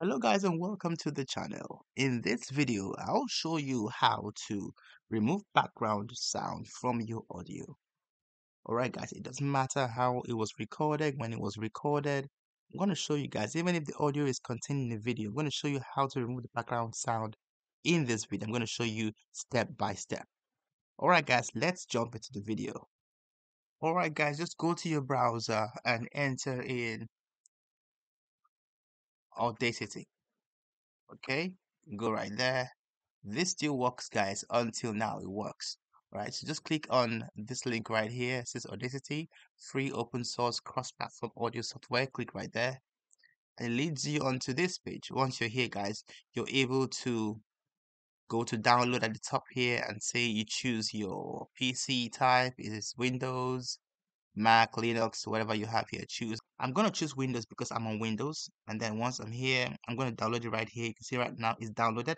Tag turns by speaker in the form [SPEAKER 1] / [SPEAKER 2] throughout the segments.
[SPEAKER 1] Hello guys and welcome to the channel. In this video, I'll show you how to remove background sound from your audio. Alright guys, it doesn't matter how it was recorded, when it was recorded. I'm going to show you guys, even if the audio is contained in the video, I'm going to show you how to remove the background sound in this video. I'm going to show you step by step. Alright guys, let's jump into the video. Alright guys, just go to your browser and enter in Audacity okay? Go right there. This still works guys until now it works. Right so just click on this link right here. It says audacity free open source cross-platform audio software. Click right there. And it leads you onto this page. Once you're here guys you're able to go to download at the top here and say you choose your pc type. Is windows Mac, Linux, whatever you have here, choose. I'm going to choose Windows because I'm on Windows. And then once I'm here, I'm going to download it right here. You can see right now it's downloaded.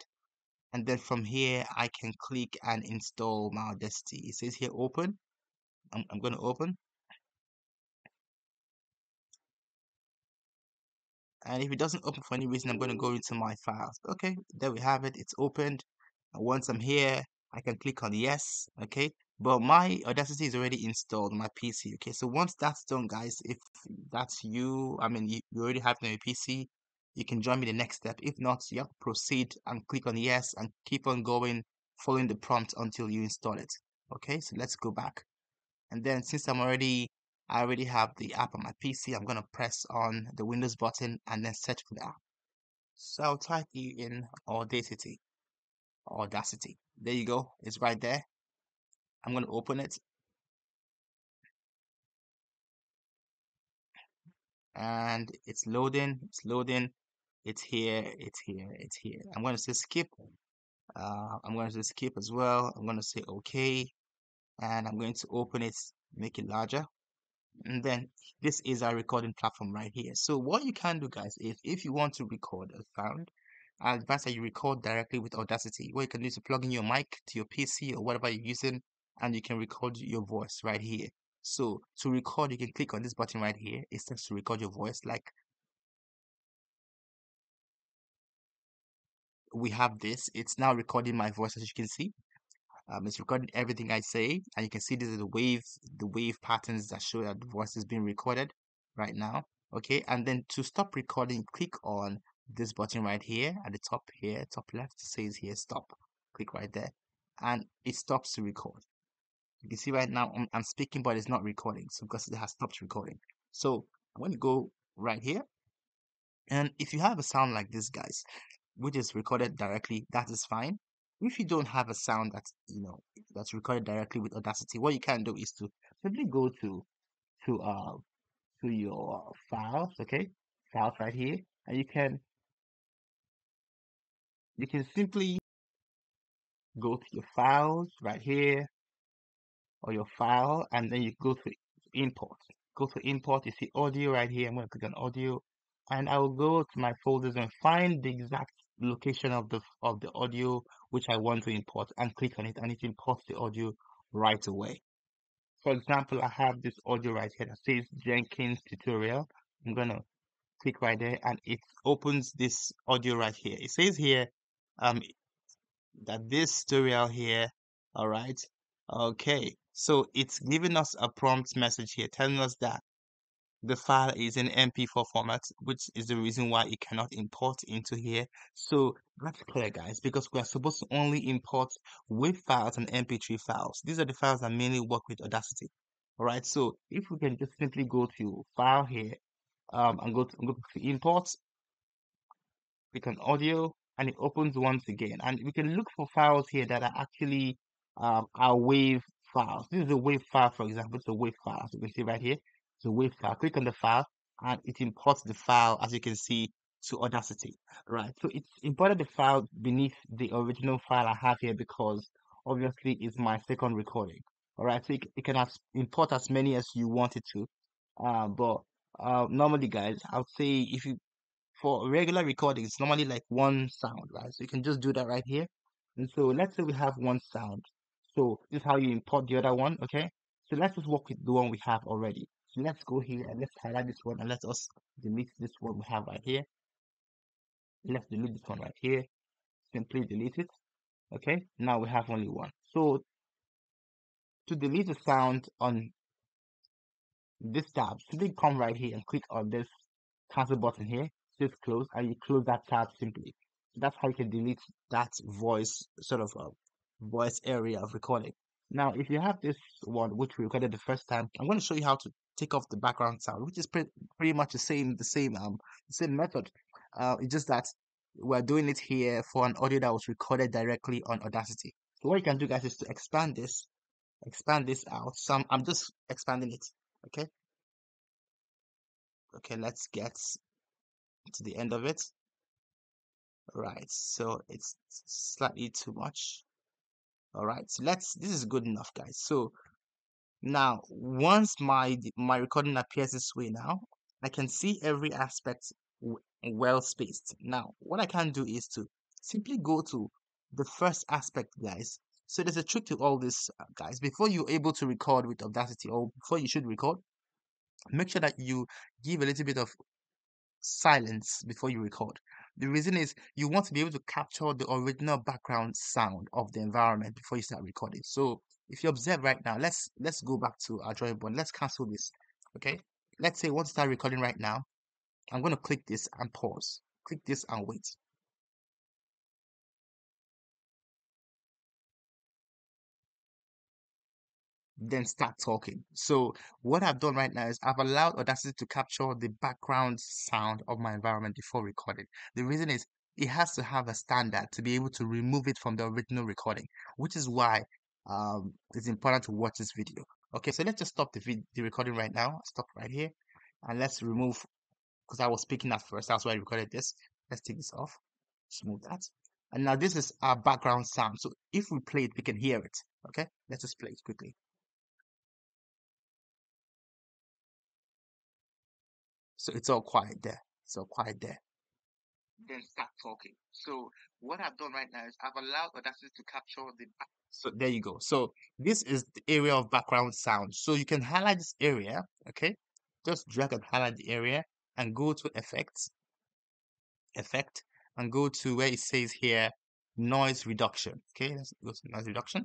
[SPEAKER 1] And then from here, I can click and install my Audacity. It says here open. I'm, I'm going to open. And if it doesn't open for any reason, I'm going to go into my files. Okay, there we have it. It's opened. And once I'm here, I can click on yes. Okay, but my audacity is already installed on my pc okay? So once that's done guys if that's you i mean you, you already have on your pc you can join me the next step. If not you have to proceed and click on yes and keep on going following the prompt until you install it okay? So let's go back. And then since i'm already i already have the app on my pc i'm going to press on the windows button and then search for the app. So i'll type in audacity. Audacity. There you go. It's right there I'm going to open it. And it's loading, it's loading. It's here, it's here, it's here. I'm going to say skip. Uh, I'm going to say skip as well. I'm going to say okay. And I'm going to open it, make it larger. And then this is our recording platform right here. So what you can do guys is if you want to record a sound, I advise that you record directly with Audacity. What you can do is plug in your mic to your PC or whatever you're using and you can record your voice right here. So to record, you can click on this button right here. It says to record your voice like we have this. It's now recording my voice as you can see. Um, it's recording everything I say and you can see this is the wave, the wave patterns that show that the voice is being recorded right now. Okay, and then to stop recording, click on this button right here at the top here, top left says here stop. Click right there and it stops to record. You can see right now I'm, I'm speaking, but it's not recording. So because it has stopped recording. So I'm going to go right here. And if you have a sound like this, guys, which is recorded directly, that is fine. If you don't have a sound that's you know that's recorded directly with Audacity, what you can do is to simply go to to uh to your files, okay, files right here, and you can you can simply go to your files right here or your file and then you go to import. Go to import, you see audio right here. I'm going to click on audio and I will go to my folders and find the exact location of the of the audio which I want to import and click on it and it imports the audio right away. For example, I have this audio right here that says Jenkins tutorial. I'm going to click right there and it opens this audio right here. It says here um that this tutorial here, all right, okay, so it's giving us a prompt message here telling us that the file is in MP4 format, which is the reason why it cannot import into here. So that's clear, guys, because we are supposed to only import WAV files and MP3 files. These are the files that mainly work with Audacity. All right, so if we can just simply go to File here, um, and go to, go to Import, click on Audio, and it opens once again. And we can look for files here that are actually um, our wave files. This is a wave file, for example. It's a wave file. So you can see right here. It's a WAV file. Click on the file and it imports the file, as you can see, to Audacity. Right. So it's imported the file beneath the original file I have here because obviously it's my second recording. All right. So it, it can import as many as you want it to. Uh, but uh, normally, guys, I would say if you for regular recordings, normally like one sound, right? So you can just do that right here. And so let's say we have one sound. So this is how you import the other one, okay? So let's just work with the one we have already. So let's go here and let's highlight this one and let us delete this one we have right here. let's delete this one right here simply delete it okay now we have only one so to delete the sound on this tab simply come right here and click on this cancel button here just close and you close that tab simply that's how you can delete that voice sort of uh, voice area of recording now if you have this one which we recorded the first time i'm going to show you how to take off the background sound which is pretty, pretty much the same the same um the same method uh it's just that we're doing it here for an audio that was recorded directly on Audacity. So what you can do guys is to expand this, expand this out. So I'm, I'm just expanding it, okay? Okay, let's get to the end of it. Right, so it's slightly too much. All right, so let's, this is good enough guys. So now, once my my recording appears this way now, I can see every aspect well spaced. Now, what I can do is to simply go to the first aspect, guys. So there's a trick to all this, uh, guys. Before you're able to record with Audacity or before you should record, make sure that you give a little bit of silence before you record. The reason is you want to be able to capture the original background sound of the environment before you start recording. So if you observe right now, let's let's go back to our drawing board. Let's cancel this. Okay. Let's say I want to start recording right now. I'm going to click this and pause. Click this and wait. Then start talking. So what I've done right now is I've allowed Audacity to capture the background sound of my environment before recording. The reason is it has to have a standard to be able to remove it from the original recording, which is why um, it's important to watch this video. Okay, so let's just stop the, the recording right now. Stop right here. And let's remove because I was speaking at first. That's why I recorded this. Let's take this off. Smooth that. And now this is our background sound. So if we play it, we can hear it. Okay, let's just play it quickly. So it's all quiet there. It's all quiet there. Then start talking. So what I've done right now is I've allowed Audacity to capture the back. So there you go. So this is the area of background sound. So you can highlight this area. Okay, just drag and highlight the area and go to effects effect and go to where it says here noise reduction okay let's go to noise reduction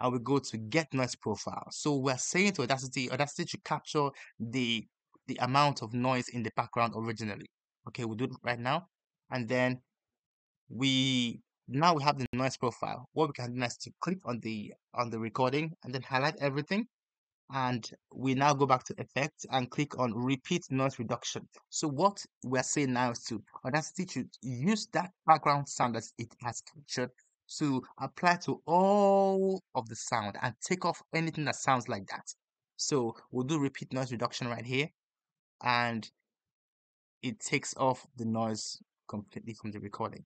[SPEAKER 1] and we go to get noise profile so we're saying to audacity audacity to capture the the amount of noise in the background originally okay we'll do it right now and then we now we have the noise profile what we can do is to click on the on the recording and then highlight everything and we now go back to effects and click on repeat noise reduction. So what we're saying now is to Audacity to use that background sound that it has captured to apply to all of the sound and take off anything that sounds like that. So we'll do repeat noise reduction right here and it takes off the noise completely from the recording.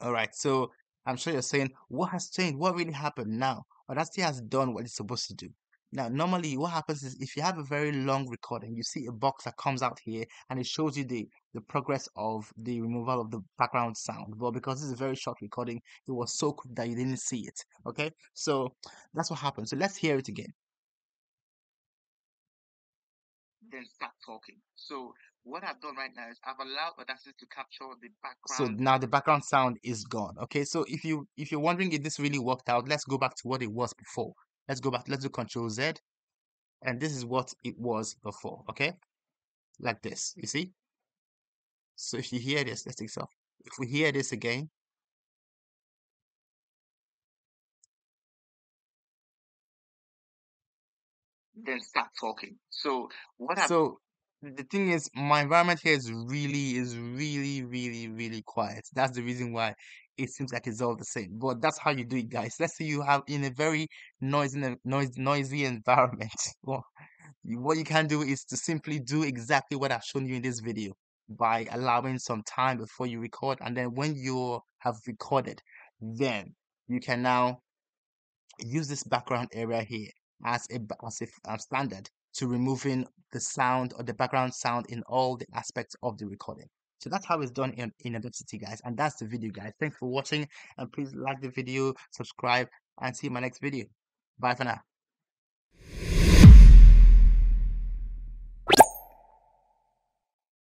[SPEAKER 1] All right, so I'm sure you're saying, what has changed? What really happened now? Audacity has done what it's supposed to do. Now, normally what happens is if you have a very long recording, you see a box that comes out here and it shows you the, the progress of the removal of the background sound. But because this is a very short recording, it was so quick that you didn't see it. Okay, so that's what happened. So let's hear it again. Then start talking. So what I've done right now is I've allowed Audacity to capture the background. So now the background sound is gone. Okay, so if you if you're wondering if this really worked out, let's go back to what it was before. Let's go back. Let's do Control Z, and this is what it was before. Okay, like this. You see. So if you hear this, let's take this off. If we hear this again, then start talking. So what? So the thing is my environment here is really is really really really quiet that's the reason why it seems like it's all the same but that's how you do it guys let's say you have in a very noisy noisy noisy environment well what you can do is to simply do exactly what i've shown you in this video by allowing some time before you record and then when you have recorded then you can now use this background area here as a as a standard to removing the sound or the background sound in all the aspects of the recording. So that's how it's done in, in Audacity, guys. And that's the video, guys. Thanks for watching. And please like the video, subscribe, and see my next video. Bye for now.